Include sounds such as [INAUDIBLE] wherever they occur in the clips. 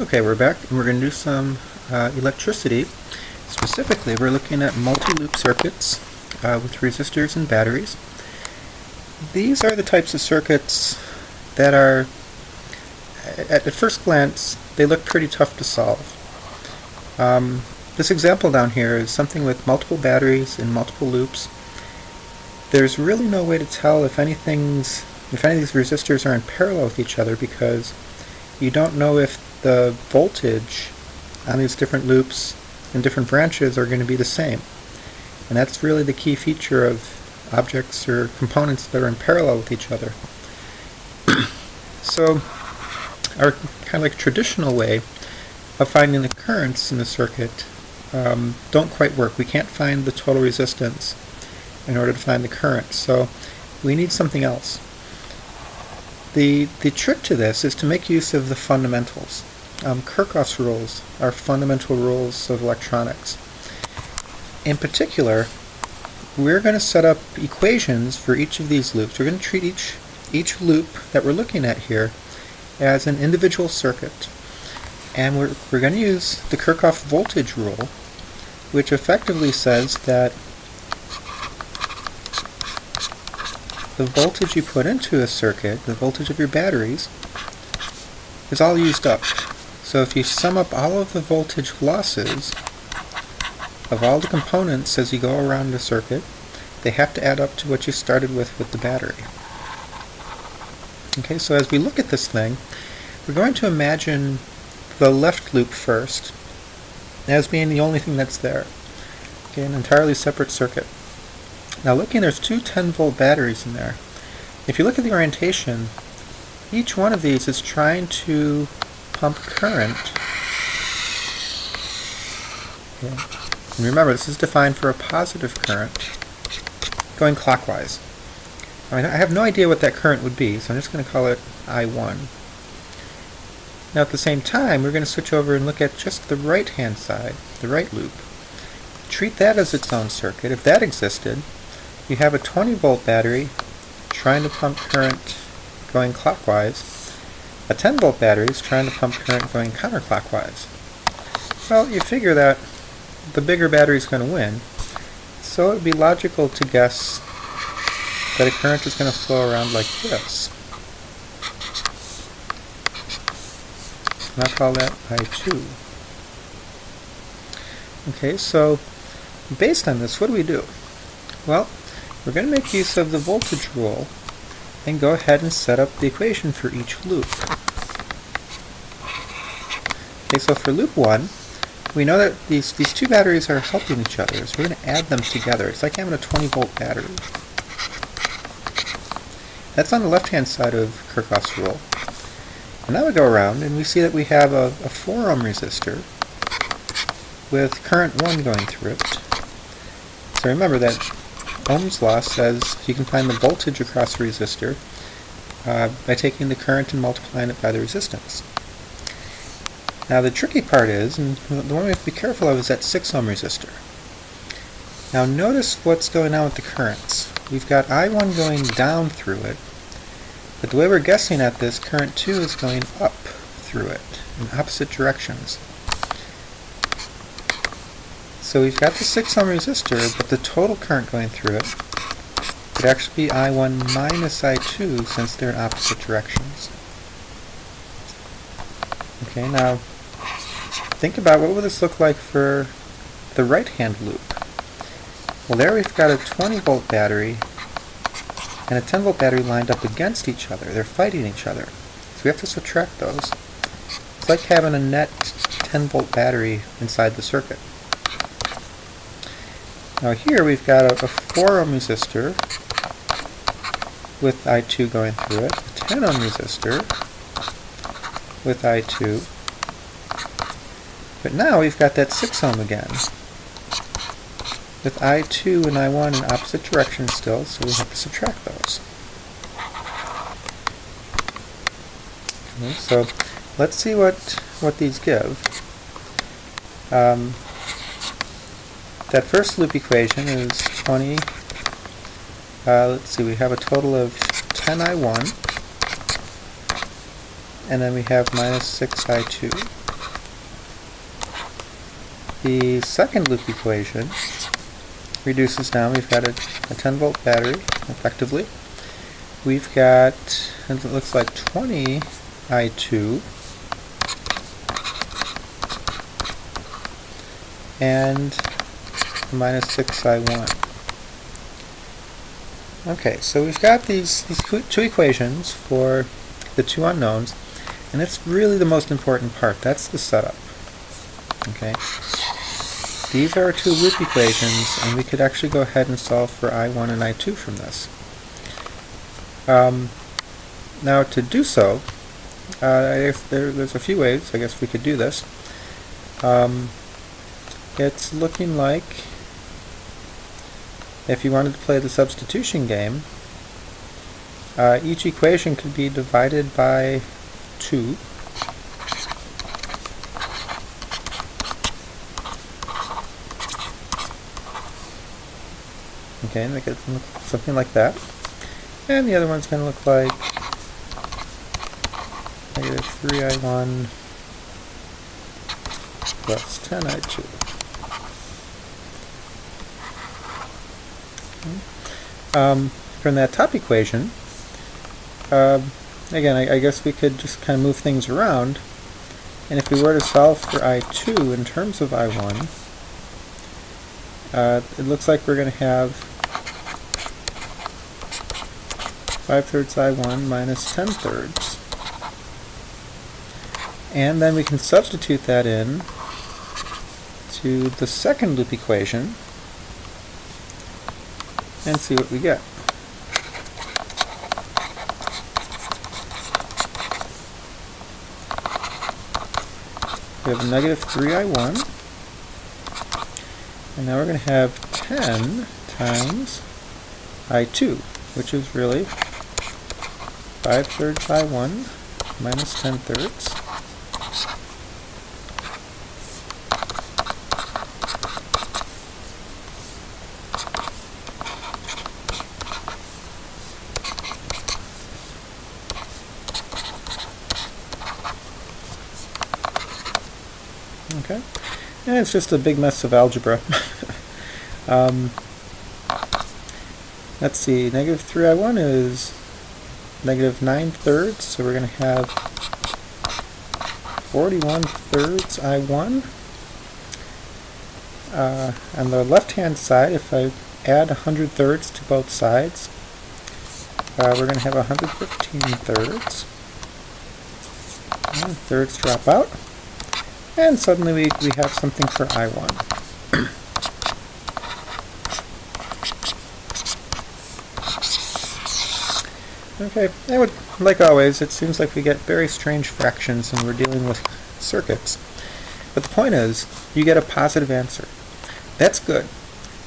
Okay, we're back and we're going to do some uh, electricity. Specifically, we're looking at multi-loop circuits uh, with resistors and batteries. These are the types of circuits that are, at, at first glance, they look pretty tough to solve. Um, this example down here is something with multiple batteries and multiple loops. There's really no way to tell if anything's if any of these resistors are in parallel with each other because you don't know if the voltage on these different loops and different branches are going to be the same. And that's really the key feature of objects or components that are in parallel with each other. [COUGHS] so our kind of like traditional way of finding the currents in the circuit um, don't quite work. We can't find the total resistance in order to find the current. So we need something else. The, the trick to this is to make use of the fundamentals. Um, Kirchhoff's rules are fundamental rules of electronics. In particular, we're going to set up equations for each of these loops. We're going to treat each, each loop that we're looking at here as an individual circuit. And we're, we're going to use the Kirchhoff voltage rule, which effectively says that the voltage you put into a circuit, the voltage of your batteries, is all used up. So if you sum up all of the voltage losses of all the components as you go around the circuit, they have to add up to what you started with with the battery. Okay, so as we look at this thing, we're going to imagine the left loop first as being the only thing that's there. Okay, an entirely separate circuit. Now looking, there's two 10 volt batteries in there. If you look at the orientation, each one of these is trying to pump current. And remember, this is defined for a positive current going clockwise. I mean, I have no idea what that current would be, so I'm just going to call it I1. Now at the same time, we're going to switch over and look at just the right-hand side, the right loop. Treat that as its own circuit. If that existed, you have a 20 volt battery trying to pump current going clockwise. A 10 volt battery is trying to pump current going counterclockwise. Well, you figure that the bigger battery is going to win, so it would be logical to guess that a current is going to flow around like this. And I'll call that I2. Okay, so based on this, what do we do? Well, we're going to make use of the voltage rule and go ahead and set up the equation for each loop. Okay, so for loop 1, we know that these, these two batteries are helping each other, so we're going to add them together. It's like having a 20 volt battery. That's on the left-hand side of Kirchhoff's rule. And now we go around and we see that we have a, a 4 ohm resistor with current 1 going through it. So remember that Ohm's law says you can find the voltage across a resistor uh, by taking the current and multiplying it by the resistance. Now the tricky part is, and the one we have to be careful of is that 6 ohm resistor. Now notice what's going on with the currents. We've got I1 going down through it, but the way we're guessing at this, current 2 is going up through it in opposite directions. So we've got the 6 ohm resistor, but the total current going through it would actually be I1 minus I2 since they're in opposite directions. Okay, now think about what would this look like for the right-hand loop. Well, there we've got a 20 volt battery and a 10 volt battery lined up against each other. They're fighting each other. So we have to subtract those. It's like having a net 10 volt battery inside the circuit. Now here we've got a, a 4 ohm resistor with I2 going through it, a 10 ohm resistor with I2, but now we've got that 6 ohm again with I2 and I1 in opposite directions still, so we have to subtract those. Okay, so let's see what, what these give. Um, that first loop equation is 20, uh, let's see, we have a total of 10i1, and then we have minus 6i2. The second loop equation reduces down. We've got a, a 10 volt battery, effectively. We've got, it looks like 20 I2 and minus 6 I1. Okay, so we've got these, these two equations for the two unknowns, and that's really the most important part. That's the setup. Okay. These are our two loop equations, and we could actually go ahead and solve for I1 and I2 from this. Um, now to do so, uh, there, there's a few ways I guess we could do this. Um, it's looking like if you wanted to play the substitution game, uh, each equation could be divided by 2. Okay, make it look something like that. And the other one's going to look like negative 3i1 plus 10i2. Um, from that top equation, uh, again, I, I, guess we could just kind of move things around. And if we were to solve for I2 in terms of I1, uh, it looks like we're going to have 5 thirds I1 minus 10 thirds. And then we can substitute that in to the second loop equation, and see what we get. We have negative 3i1, and now we're going to have 10 times i2, which is really 5 thirds i1 minus 10 thirds. Okay, and it's just a big mess of algebra. [LAUGHS] um, let's see, negative 3i1 is negative 9 thirds, so we're going to have 41 thirds i1. Uh, on the left-hand side, if I add 100 thirds to both sides, uh, we're going to have 115 thirds. And thirds drop out. And suddenly we, we have something for I1. okay, and would, like always, it seems like we get very strange fractions when we're dealing with circuits. But the point is, you get a positive answer. That's good.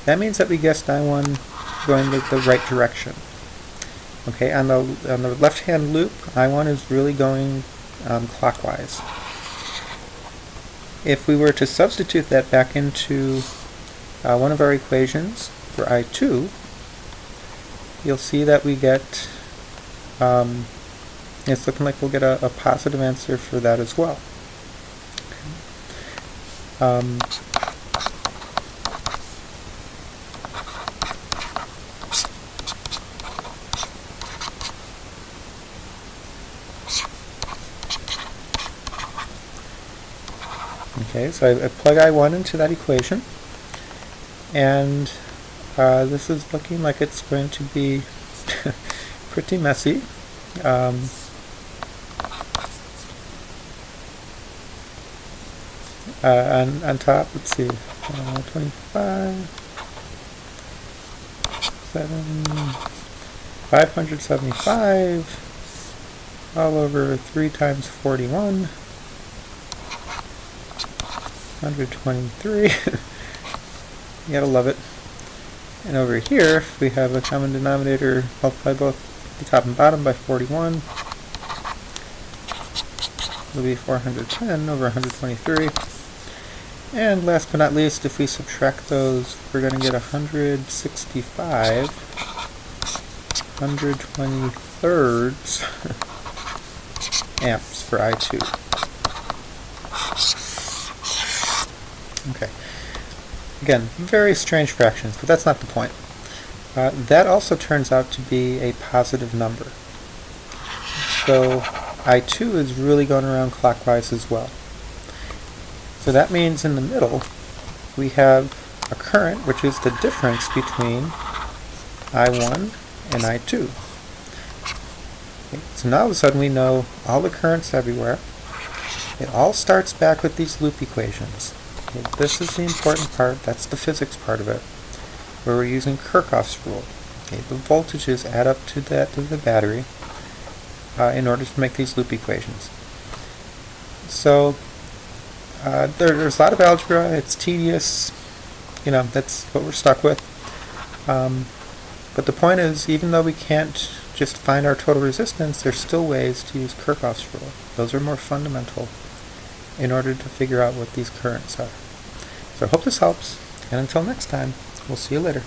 That means that we guessed I1 going the, the right direction. Okay, on the, on the left-hand loop, I1 is really going um, clockwise. If we were to substitute that back into uh, one of our equations for I2, you'll see that we get, um, it's looking like we'll get a, a, positive answer for that as well. Um, Okay, so I, I plug I1 into that equation, and uh, this is looking like it's going to be [LAUGHS] pretty messy. Um, uh, on, on top, let's see, uh, 25, 7, 575, all over 3 times 41. 123. [LAUGHS] you gotta love it. And over here, we have a common denominator, multiply both the top and bottom by 41. It'll be 410 over 123. And last but not least, if we subtract those, we're going to get 165 123 thirds [LAUGHS] amps for I2. Okay. Again, very strange fractions, but that's not the point. Uh, that also turns out to be a positive number. So I2 is really going around clockwise as well. So that means in the middle we have a current which is the difference between I1 and I2. Okay, so now all of a sudden we know all the currents everywhere. It all starts back with these loop equations. This is the important part, that's the physics part of it, where we're using Kirchhoff's rule. Okay, the voltages add up to that of the battery uh, in order to make these loop equations. So uh, there, there's a lot of algebra, it's tedious, you know, that's what we're stuck with. Um, but the point is, even though we can't just find our total resistance, there's still ways to use Kirchhoff's rule. Those are more fundamental in order to figure out what these currents are. So I hope this helps, and until next time, we'll see you later.